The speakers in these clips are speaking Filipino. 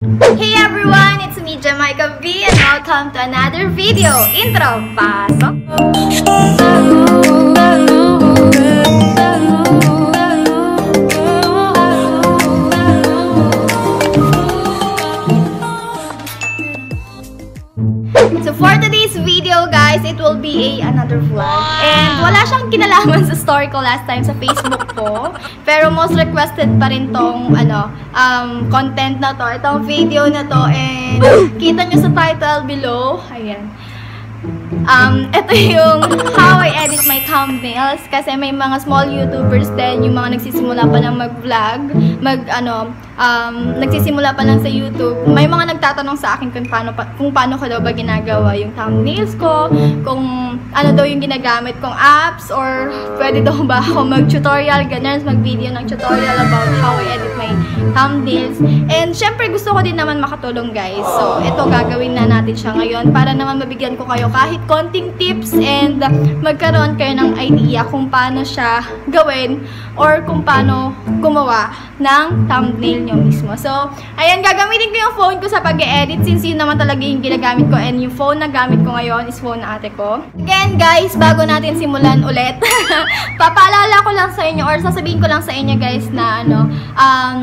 Hey everyone! It's me, Jamaica V, and welcome to another video. Intro, pasok! Guys, it will be a another vlog. And wala siyang kinalaman sa story ko last time sa Facebook ko. Pero most requested pa rin tong ano, um, content na to, itong video na to. And kita nyo sa title below. Ayan. Um, ito yung how I edit my thumbnails kasi may mga small YouTubers din, yung mga nagsisimula pa lang mag-vlog, mag ano, um, nagsisimula pa lang sa YouTube. May mga nagtatanong sa akin kung paano pa, kung paano ko daw ba ginagawa yung thumbnails ko, kung ano daw yung ginagamit kong apps or pwede daw ba ako mag-tutorial, ganun, mag-video ng tutorial about how I edit my thumbnails. And syempre gusto ko din naman makatulong guys. So, ito gagawin na natin siya ngayon para naman mabigyan ko kayo kahit konting tips and magkaroon kayo ng idea kung paano siya gawin or kung paano gumawa ng thumbnail nyo mismo. So, ayan, gagamitin ko yung phone ko sa pag-edit since yun naman talaga yung ginagamit ko and yung phone na gamit ko ngayon is phone na ate ko. Again, guys, bago natin simulan ulit, papaalala ko lang sa inyo or sasabihin ko lang sa inyo guys na ano, um,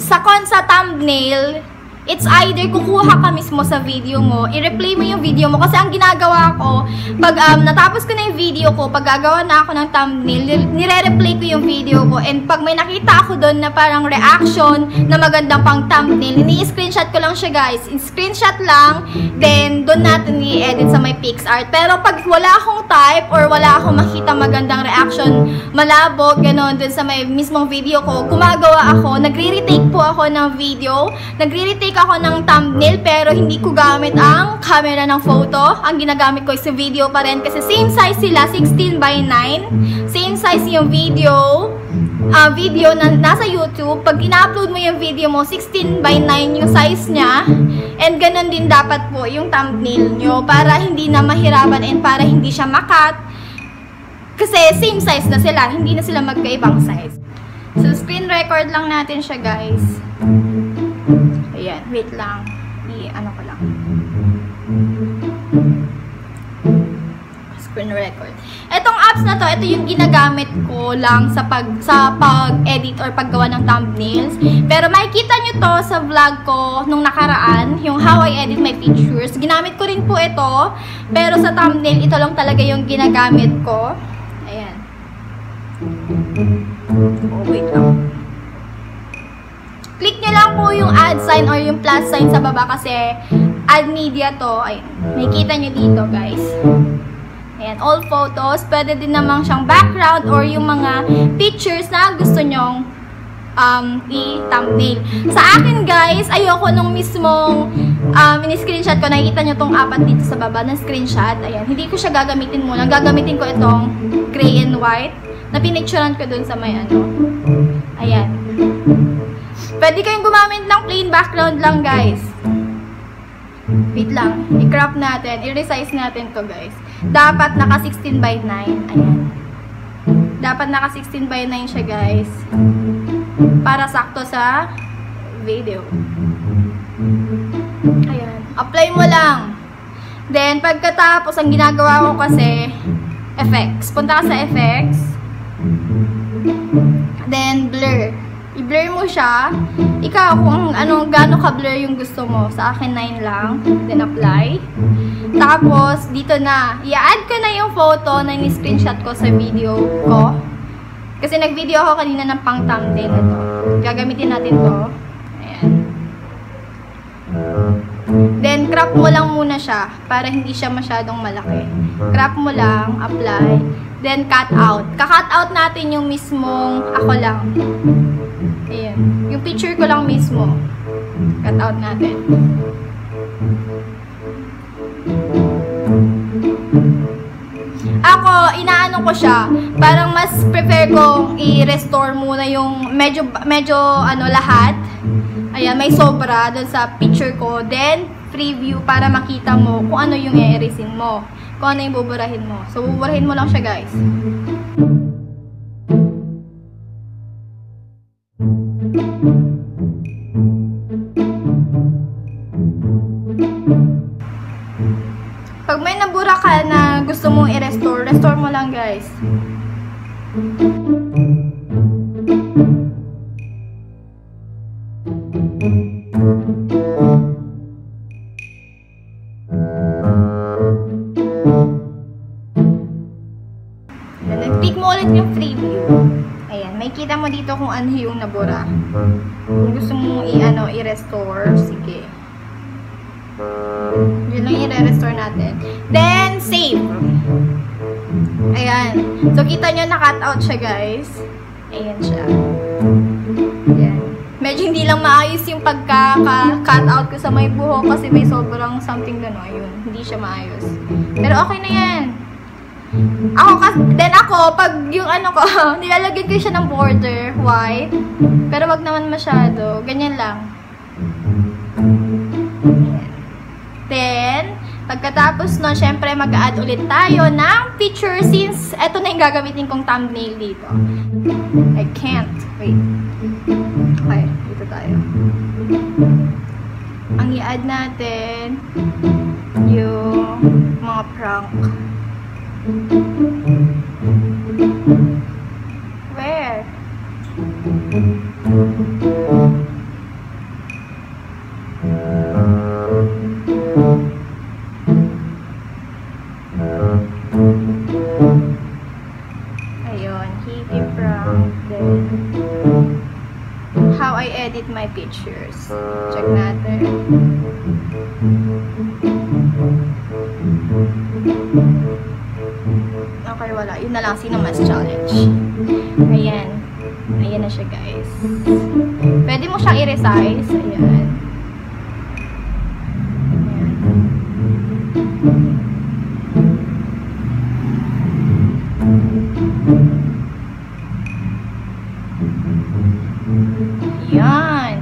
sa kon sa thumbnail, It's either kukuha ka mismo sa video mo, i-replay mo yung video mo. Kasi ang ginagawa ko, pag um, natapos ko na yung video ko, pag gagawa na ako ng thumbnail, nire-replay ko yung video ko. And pag may nakita ako doon na parang reaction na magandang pang thumbnail, ini-screenshot ko lang siya guys. In-screenshot lang, then doon natin i-edit sa my PixArt. Pero pag wala akong type or wala akong makita magandang reaction, malabo, gano'n, doon sa may mismong video ko, gumagawa ako, nagre-retake po ako ng video, nagre-retake ako ng thumbnail pero hindi ko gamit ang camera ng photo. Ang ginagamit ko is video pa rin kasi same size sila, 16 by 9. Same size yung video. Uh, video na nasa YouTube. Pag ina-upload mo yung video mo, 16 by 9 yung size niya. And ganun din dapat po yung thumbnail nyo para hindi na mahirapan and para hindi siya makat. Kasi same size na sila, hindi na sila magkaibang size. So, screen record lang natin siya, guys. Ayan, wait lang. I-ano ko lang. Screen record. Etong apps na to, ito yung ginagamit ko lang sa pag sa pag-edit or paggawa ng thumbnails. Pero makikita nyo to sa vlog ko nung nakaraan, yung how I edit my pictures. Ginamit ko rin po ito, pero sa thumbnail, ito lang talaga yung ginagamit ko. Ayan. Oh, wait lang nyo lang po yung add sign or yung plus sign sa baba kasi add media to. Ayun, makikita nyo dito guys. Ayan, all photos. Pwede din namang siyang background or yung mga pictures na gusto nyong um, i-thumbnail. Sa akin guys, ayoko nung mismong um, in-screenshot ko. Nakikita nyo tong apat dito sa baba ng screenshot. Ayan, hindi ko siya gagamitin muna. Gagamitin ko itong gray and white na pinicturean ko dun sa may ano. Ayan. Pwede kayong gumamit ng plain background lang, guys. Wait lang. I-crop natin. I-resize natin to guys. Dapat naka 16 by 9. Ayan. Dapat naka 16 by 9 siya, guys. Para sakto sa video. Ayan. Apply mo lang. Then, pagkatapos, ang ginagawa ko kasi, effects. Punta ka sa effects. Then, blur i-blur mo siya. Ikaw, kung ano, gaano ka-blur yung gusto mo. Sa akin, 9 lang. Then, apply. Tapos, dito na. I-add ko na yung photo na ni-screenshot ko sa video ko. Kasi nag-video ako kanina ng pang thumbnail ito. Gagamitin natin to. Ayan. Then, crop mo lang muna siya para hindi siya masyadong malaki. Crop mo lang, apply. Then, cut out. Ka-cut out natin yung mismong ako lang. Ayan. Yung picture ko lang mismo. Cut out natin. Ako, inaano ko siya. Parang mas prefer kong i-restore muna yung medyo, medyo ano, lahat. Ayan, may sobra doon sa picture ko. Then, free view para makita mo kung ano yung iirisin mo. Kung ano yung buburahin mo. So, buburahin mo lang siya, guys. Pag may nabura ka na gusto mong i-restore, restore mo lang, guys. Thank you. Ayan, may kita mo dito kung ano yung nabura. Kung gusto mo i-ano, i-restore, sige. Yun lang i-restore natin. Then, save. Ayan. So, kita nyo na-cut out siya, guys. Ayan siya. Ayan. Medyo hindi lang maayos yung pagka-cut out ko sa may buho kasi may sobrang something gano'n. Ayun, hindi siya maayos. Pero okay na yan. Ako kasi, then ako, pag yung ano ko, nilalagyan ko siya ng border, white. Pero wag naman masyado. Ganyan lang. Then, pagkatapos nun, syempre mag-add ulit tayo ng picture since eto na yung gagamitin kong thumbnail dito. I can't. Wait. Okay, dito tayo. Ang i-add natin, yung mga prank. Where? Then, how I edit my pictures. Check natin. Okay, wala. Yun na lang. Sino mas challenge? Ayan. Ayan na siya, guys. Pwede mo siyang i-resize. Ayan. Ayan.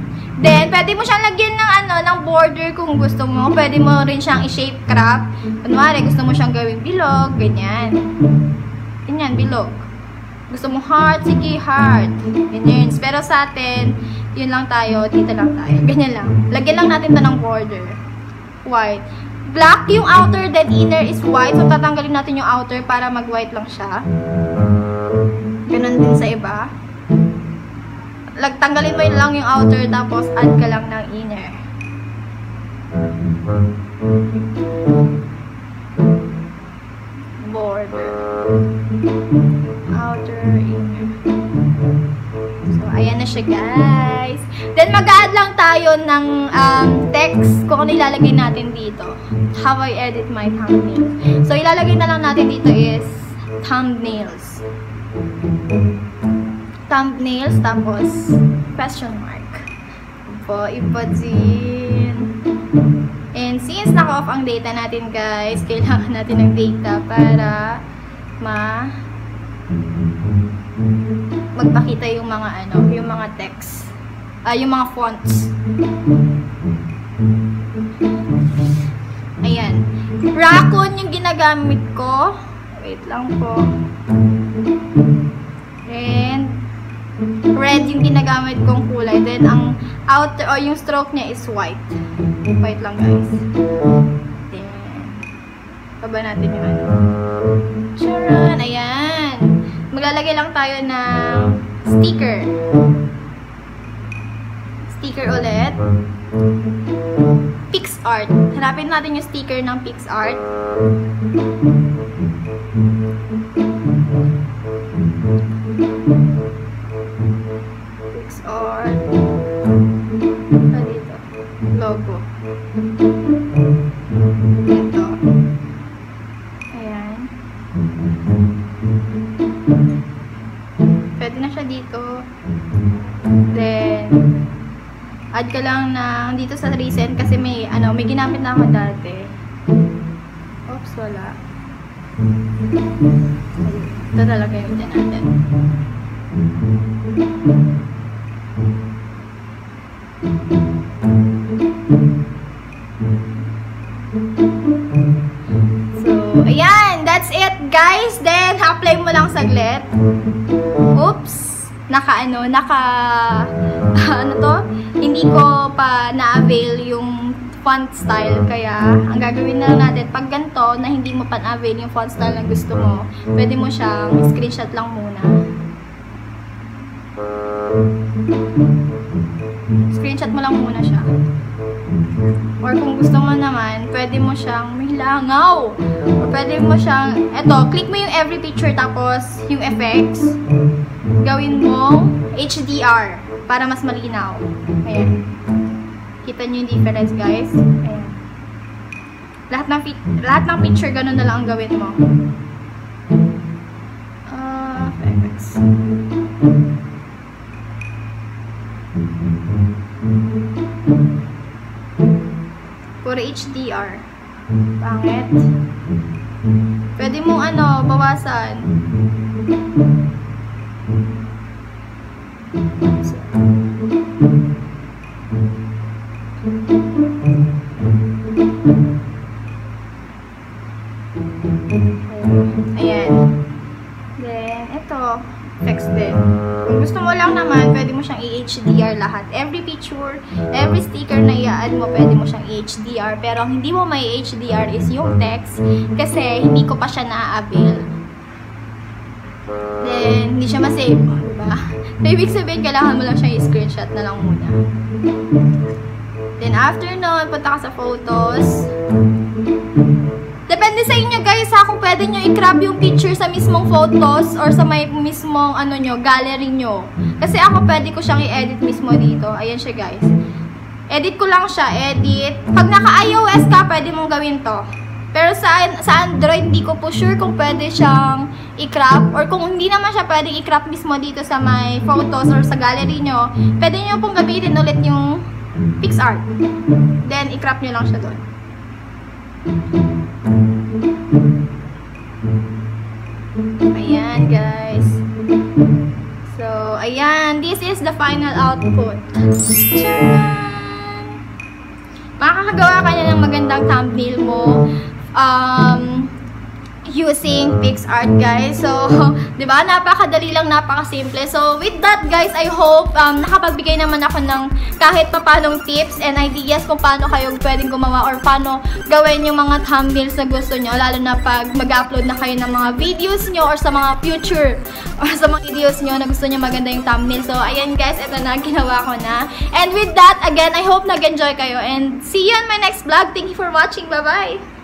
Then, pwede mo siyang lagyan ng ano, ng border kung gusto mo. Pwede mo rin siyang i-shape crop. Kunwari, gusto mo siyang gawing bilog, ganyan. Ganyan, bilog. Gusto mo heart, sige, heart. Ganyan. Pero sa atin, yun lang tayo, dito lang tayo. Ganyan lang. Lagyan lang natin to ng border. White. Black yung outer, then inner is white. So, tatanggalin natin yung outer para mag-white lang siya. Ganun din sa iba. Lagtanggalin mo yun lang yung outer, tapos add ka lang ng inner. Border. Outer, inner. So, ayan na siya, guys. Then, mag-add lang tayo ng um, text kung ano ilalagay natin dito. How I edit my thumbnails. So, ilalagay na lang natin dito is thumbnails. Thumbnails, tapos question mark. Po, ipadin. Since naka-off ang data natin, guys, kailangan natin ng data para ma magpakita yung mga ano, yung mga text. Ah, yung mga fonts. Ayan. Raccoon yung ginagamit ko. Wait lang po. And red yung ginagamit kong kulay. Then ang outer o yung stroke niya is white. White lang guys. Then baba natin yung ano. Sharon, ayan. Maglalagay lang tayo ng sticker. Sticker ulit. PixArt. Hanapin natin yung sticker ng PixArt. PixArt. Ah, dito. Logo. Dito. Ayan. Pwede na siya dito. Then, add ka lang na dito sa recent kasi may, ano, may ginamit na ako dati. Oops, wala. Ito talaga yung natin. So, ayan. That's it, guys. Then, apply mo lang saglit. Oops. Naka, ano, naka, ano to? Hindi ko pa na-avail yung font style. Kaya, ang gagawin na lang natin, pag ganito, na hindi mo pa na-avail yung font style na gusto mo, pwede mo siyang screenshot lang muna. Screenshot mo lang muna siya. Or kung gusto mo naman, pwede mo siyang may langaw. Or pwede mo siyang, eto, click mo yung every picture tapos yung effects. Gawin mo HDR para mas malinaw. Ayan. Kita nyo yung difference, guys. Ayan. Lahat ng, lahat ng picture, ganun na lang ang gawin mo. HDR. Pangit. Pwede mong ano, bawasan. Siyang i-HDR lahat. Every picture, every sticker na i-add mo, pwede mo siyang i-HDR. Pero ang hindi mo may HDR is yung text kasi hindi ko pa siya na-avail. Then, hindi siya masave. Diba? So, ibig sabihin, kailangan mo lang siya i-screenshot na lang muna. Then, after nun, punta ka sa photos. Depende sa inyo guys ha, kung pwede nyo i-crop yung picture sa mismong photos or sa may mismong ano nyo, gallery nyo. Kasi ako pwede ko siyang i-edit mismo dito. Ayan siya guys. Edit ko lang siya, edit. Pag naka-iOS ka, pwede mong gawin to. Pero sa, sa Android, hindi ko po sure kung pwede siyang i-crop or kung hindi naman siya pwedeng i-crop mismo dito sa may photos or sa gallery nyo, pwede nyo pong gamitin ulit yung PixArt. Then, i-crop nyo lang siya doon. Ayan, guys. So, ayan. This is the final output. Tcharan! Makakagawa ka na ng magandang thumbnail mo. Um, using PixArt, guys. So, di ba? Napakadali lang, napakasimple. So, with that, guys, I hope um, nakapagbigay naman ako ng kahit papanong tips and ideas kung paano kayo pwedeng gumawa or paano gawin yung mga thumbnails na gusto nyo. Lalo na pag mag-upload na kayo ng mga videos nyo or sa mga future or sa mga videos nyo na gusto nyo maganda yung thumbnail. So, ayan guys, ito na, ginawa ko na. And with that, again, I hope nag-enjoy kayo. And see you on my next vlog. Thank you for watching. Bye-bye!